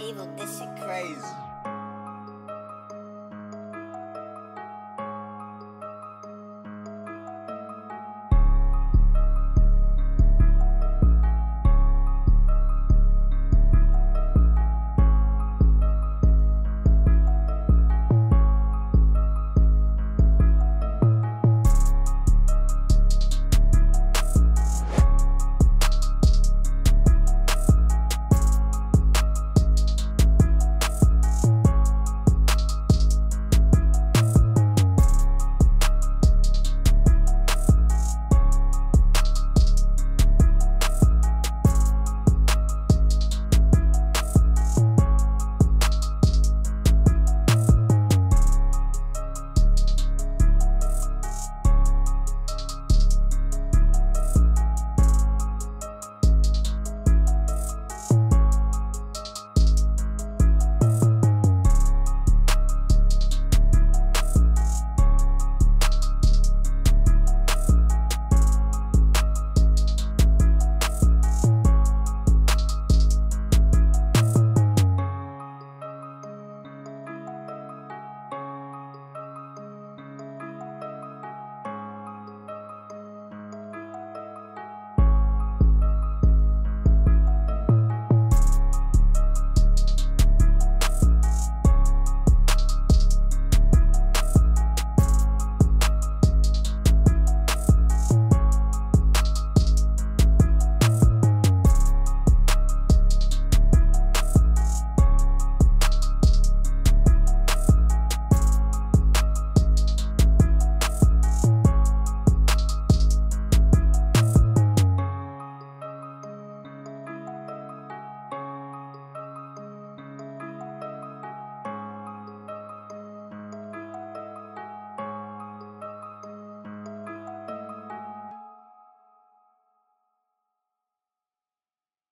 evil, this is crazy.